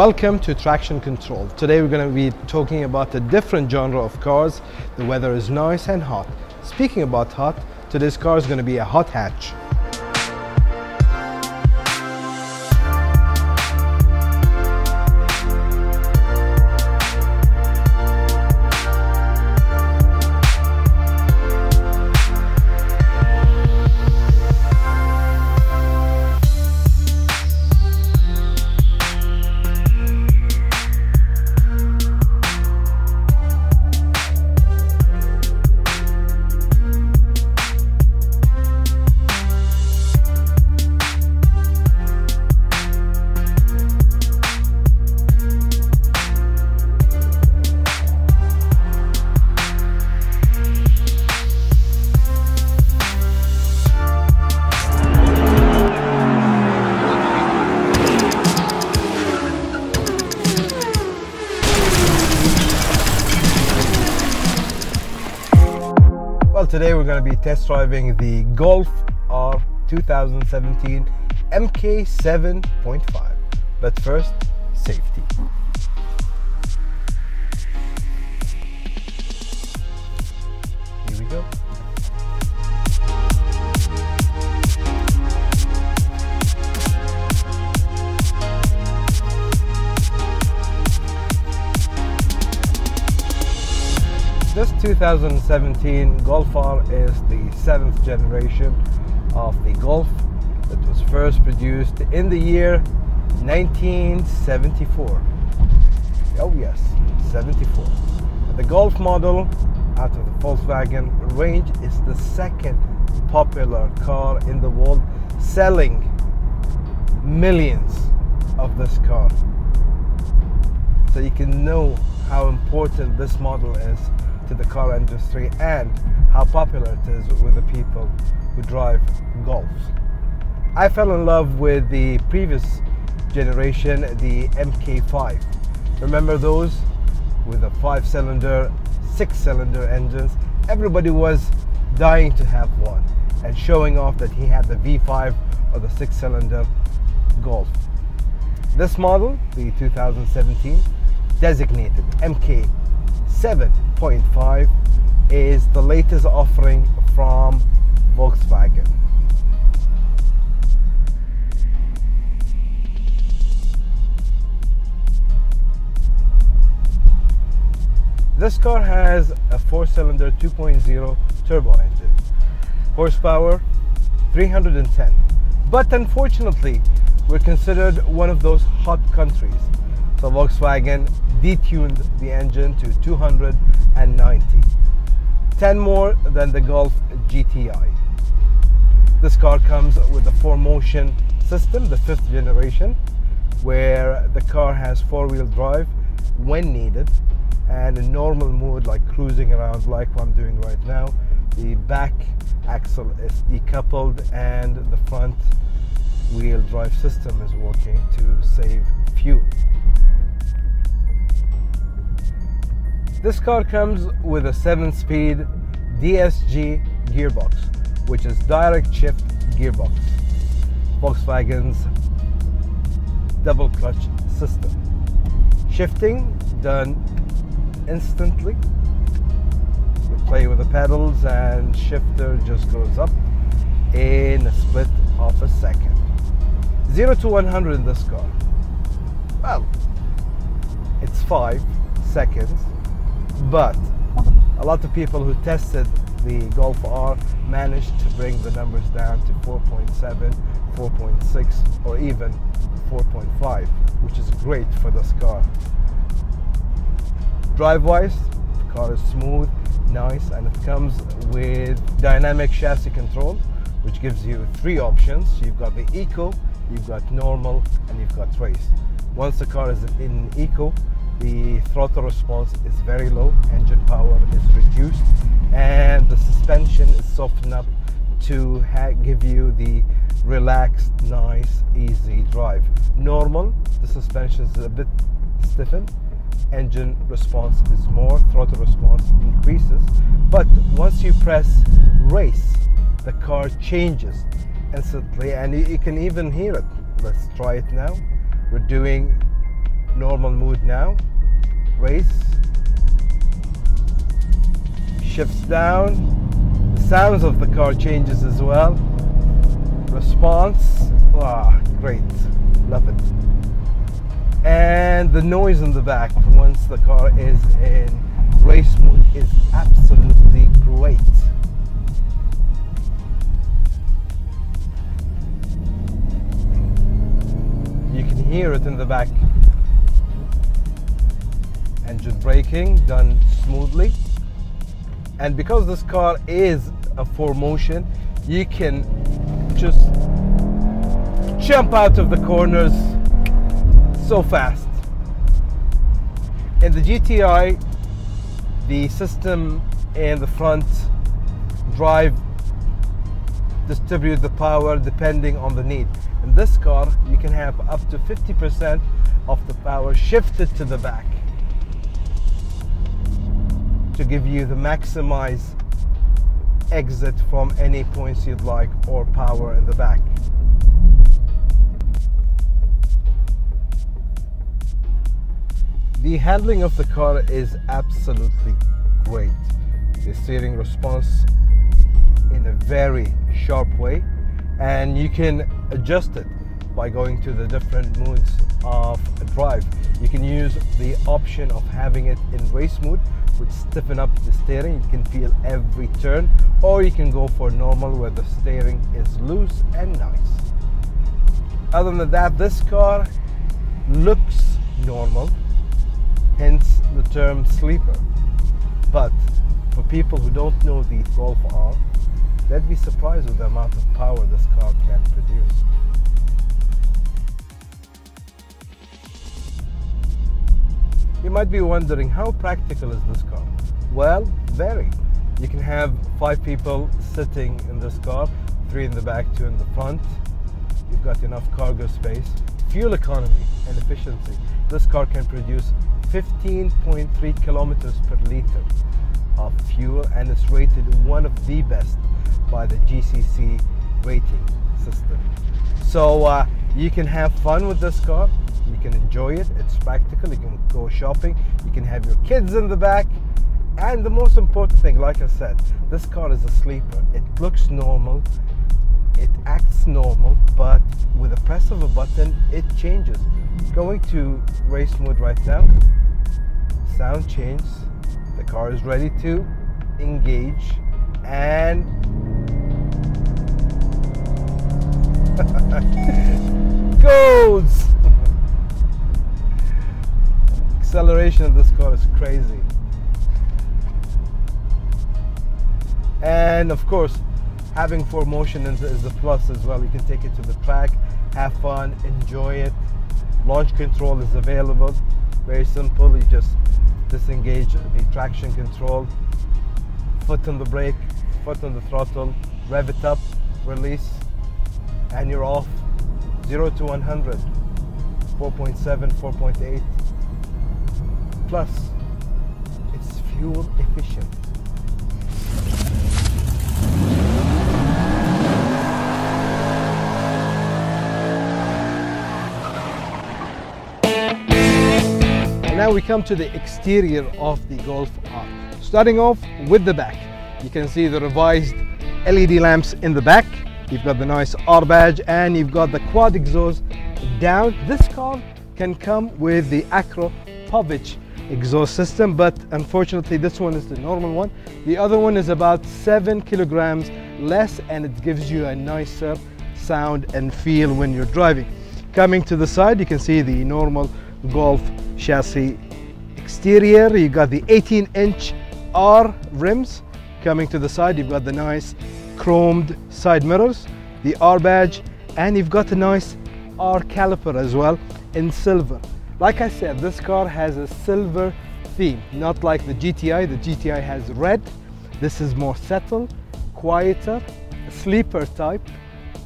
Welcome to Traction Control. Today we're going to be talking about a different genre of cars. The weather is nice and hot. Speaking about hot, today's car is going to be a hot hatch. Today we're going to be test driving the Golf R 2017 MK 7.5. But first, safety. 2017 Golf R is the seventh generation of the Golf that was first produced in the year 1974. Oh yes, 74. The Golf model out of the Volkswagen range is the second popular car in the world, selling millions of this car. So you can know how important this model is to the car industry and how popular it is with the people who drive Golfs. I fell in love with the previous generation, the MK5. Remember those with the five cylinder, six cylinder engines? Everybody was dying to have one and showing off that he had the V5 or the six cylinder Golf. This model, the 2017, designated MK7 2.5 is the latest offering from Volkswagen. This car has a four-cylinder 2.0 turbo engine, horsepower 310. But unfortunately, we're considered one of those hot countries. So Volkswagen detuned the engine to 200 290, 10 more than the Golf GTI. This car comes with the 4Motion system, the fifth generation, where the car has four-wheel drive when needed, and in normal mode like cruising around like what I'm doing right now, the back axle is decoupled and the front wheel drive system is working to save fuel. This car comes with a 7-speed DSG gearbox, which is direct shift gearbox. Volkswagen's double clutch system. Shifting done instantly. You play with the pedals and shifter just goes up in a split of a second. 0 to 100 in this car. Well, it's 5 seconds but a lot of people who tested the Golf R managed to bring the numbers down to 4.7, 4.6, or even 4.5, which is great for this car. Drive-wise, the car is smooth, nice, and it comes with dynamic chassis control, which gives you three options. You've got the Eco, you've got normal, and you've got race. Once the car is in Eco, the throttle response is very low, engine power is reduced, and the suspension is softened up to give you the relaxed, nice, easy drive. Normal, the suspension is a bit stiffened, engine response is more, throttle response increases, but once you press race, the car changes instantly and you, you can even hear it. Let's try it now. We're doing normal mood now. Race shifts down. The sounds of the car changes as well. Response? Ah great. Love it. And the noise in the back once the car is in race mode is absolutely great. You can hear it in the back engine braking done smoothly. And because this car is a 4Motion you can just jump out of the corners so fast. In the GTI the system in the front drive distribute the power depending on the need. In this car you can have up to 50% of the power shifted to the back to give you the maximize exit from any points you'd like or power in the back. The handling of the car is absolutely great. The steering response in a very sharp way and you can adjust it by going to the different modes of drive. You can use the option of having it in race mode which stiffen up the steering. You can feel every turn or you can go for normal where the steering is loose and nice. Other than that, this car looks normal, hence the term sleeper. But for people who don't know the Golf R, they'd be surprised with the amount of power this car can produce. You might be wondering how practical is this car? Well, very. You can have five people sitting in this car, three in the back, two in the front. You've got enough cargo space. Fuel economy and efficiency. This car can produce 15.3 kilometers per liter of fuel and it's rated one of the best by the GCC rating system. So uh, you can have fun with this car you can enjoy it. It's practical. You can go shopping. You can have your kids in the back. And the most important thing like i said this car is a sleeper. It looks normal. It acts normal but with a press of a button it changes. Going to race mode right now. Sound change the car is ready to engage and goes acceleration of this car is crazy. And of course, having 4Motion is, is a plus as well. You can take it to the track, have fun, enjoy it. Launch control is available. Very simple. You just disengage the traction control, foot on the brake, foot on the throttle, rev it up, release, and you're off. 0 to 100, 4.7, 4.8 Plus, it's fuel efficient. Now we come to the exterior of the Golf R. Starting off with the back. You can see the revised LED lamps in the back. You've got the nice R badge and you've got the quad exhaust down. This car can come with the Acro Povich exhaust system but unfortunately this one is the normal one. The other one is about seven kilograms less and it gives you a nicer sound and feel when you're driving. Coming to the side you can see the normal golf chassis exterior. You got the 18 inch r rims. Coming to the side you've got the nice chromed side mirrors the r badge and you've got a nice r caliper as well in silver like I said, this car has a silver theme, not like the GTI. The GTI has red. This is more subtle, quieter, sleeper type,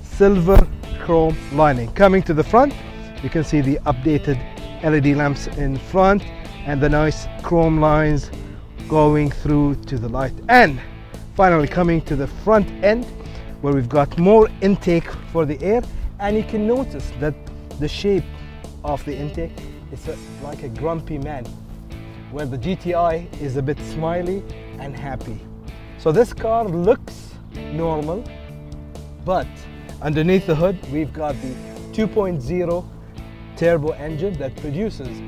silver chrome lining. Coming to the front, you can see the updated LED lamps in front and the nice chrome lines going through to the light. And finally coming to the front end where we've got more intake for the air and you can notice that the shape of the intake it's a, like a grumpy man, where the GTI is a bit smiley and happy. So this car looks normal, but underneath the hood, we've got the 2.0 turbo engine that produces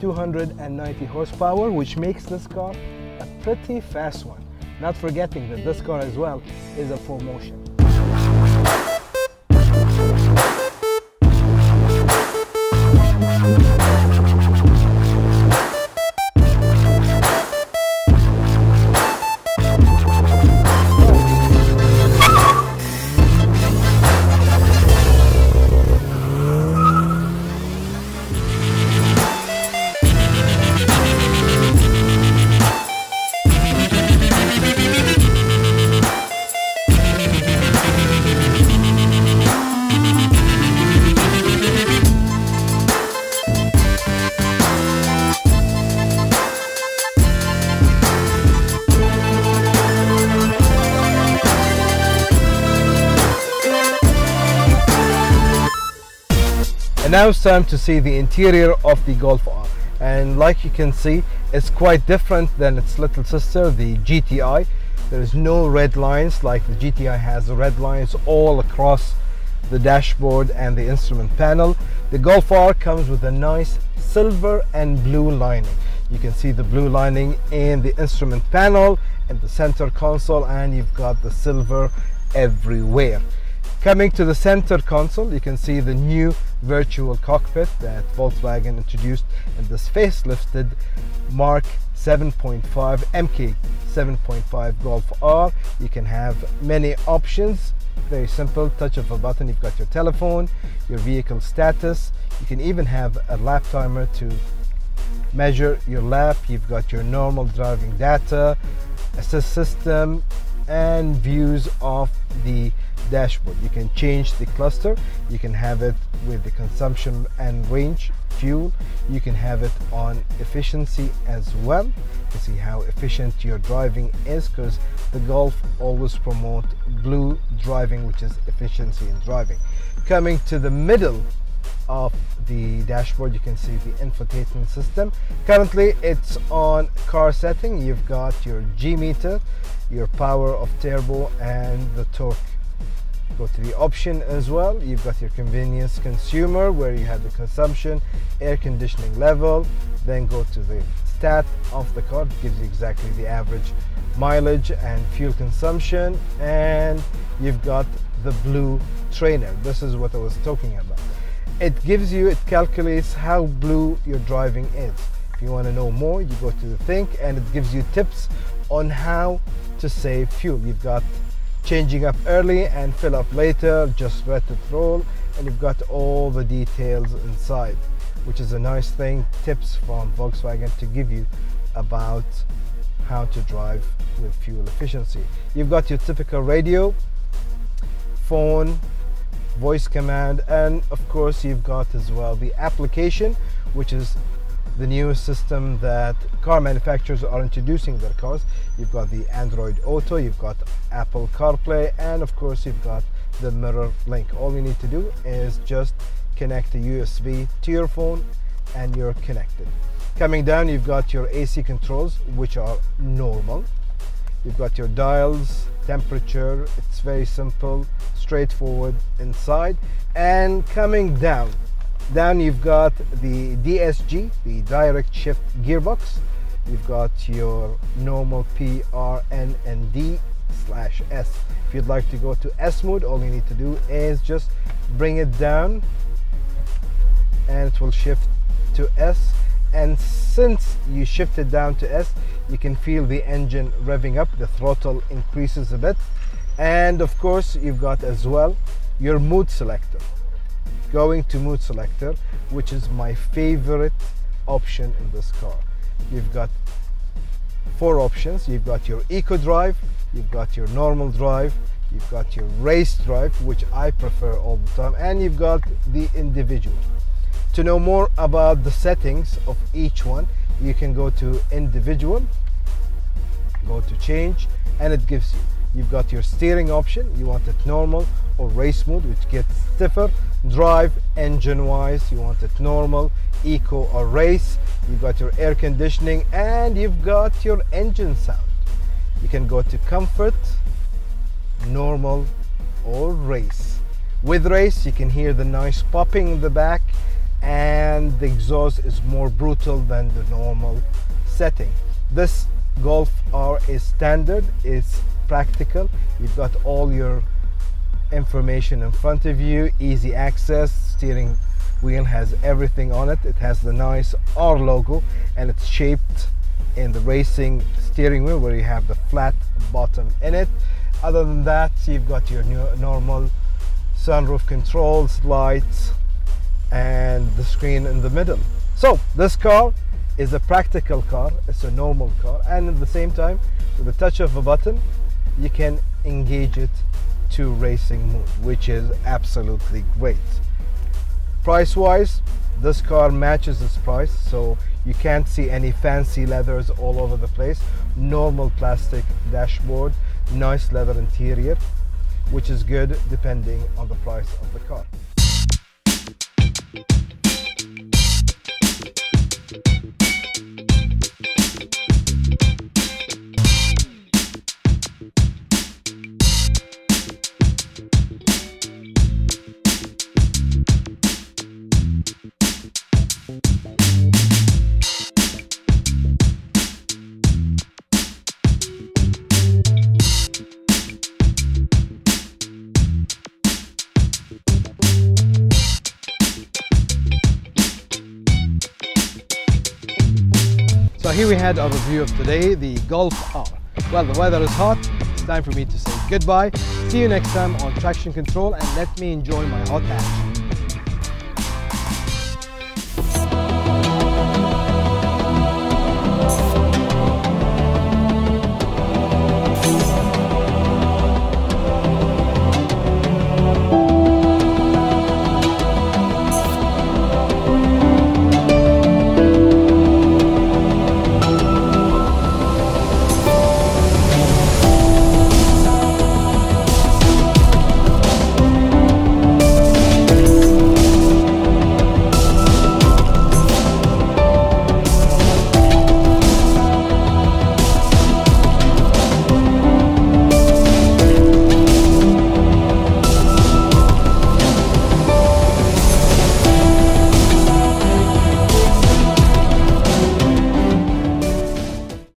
290 horsepower, which makes this car a pretty fast one. Not forgetting that this car as well is a 4Motion. And now it's time to see the interior of the Golf R. And like you can see, it's quite different than its little sister, the GTI. There's no red lines like the GTI has red lines all across the dashboard and the instrument panel. The Golf R comes with a nice silver and blue lining. You can see the blue lining in the instrument panel and the center console and you've got the silver everywhere. Coming to the center console, you can see the new virtual cockpit that Volkswagen introduced in this facelifted Mark 7.5 MK 7.5 Golf R. You can have many options. Very simple, touch of a button. You've got your telephone, your vehicle status. You can even have a lap timer to measure your lap. You've got your normal driving data, assist system, and views of the dashboard. You can change the cluster. You can have it with the consumption and range fuel. You can have it on efficiency as well to see how efficient your driving is because the golf always promote blue driving which is efficiency in driving. Coming to the middle of the dashboard you can see the infotainment system. Currently it's on car setting. You've got your g meter your power of turbo and the torque. Go to the option as well. You've got your convenience consumer where you have the consumption air conditioning level. Then go to the stat of the car. It gives you exactly the average mileage and fuel consumption. And you've got the blue trainer. This is what i was talking about it gives you it calculates how blue your driving is if you want to know more you go to the think and it gives you tips on how to save fuel. You've got changing up early and fill up later just let it roll and you've got all the details inside which is a nice thing tips from Volkswagen to give you about how to drive with fuel efficiency. You've got your typical radio phone voice command and of course you've got as well the application which is the newest system that car manufacturers are introducing their cars. You've got the Android Auto, you've got Apple CarPlay, and of course you've got the Mirror Link. All you need to do is just connect the USB to your phone and you're connected. Coming down, you've got your AC controls, which are normal. You've got your dials, temperature, it's very simple, straightforward inside. And coming down, down you've got the DSG, the direct shift gearbox. You've got your normal P, R, N, and D slash S. If you'd like to go to S mode, all you need to do is just bring it down and it will shift to S. And since you shift it down to S, you can feel the engine revving up, the throttle increases a bit. And of course, you've got as well your mood selector. Going to mood selector which is my favorite option in this car. You've got four options. You've got your eco drive you've got your normal drive you've got your race drive which i prefer all the time and you've got the individual to know more about the settings of each one you can go to individual go to change and it gives you. You've got your steering option. You want it normal or race mode which gets stiffer. Drive engine wise you want it normal eco or race. You've got your air conditioning and you've got your engine sound. You can go to comfort normal or race. With race you can hear the nice popping in the back and the exhaust is more brutal than the normal setting. This golf r is standard it's practical. You've got all your information in front of you easy access steering wheel has everything on it. It has the nice r logo and it's shaped in the racing steering wheel where you have the flat bottom in it. Other than that you've got your normal sunroof controls lights and the screen in the middle. So this car is a practical car it's a normal car and at the same time with the touch of a button you can engage it to racing mode which is absolutely great. Price wise this car matches its price so you can't see any fancy leathers all over the place. Normal plastic dashboard nice leather interior which is good depending on the price of the car here we had our review of today, the Golf R. Well, the weather is hot. It's time for me to say goodbye. See you next time on Traction Control and let me enjoy my hot hatch.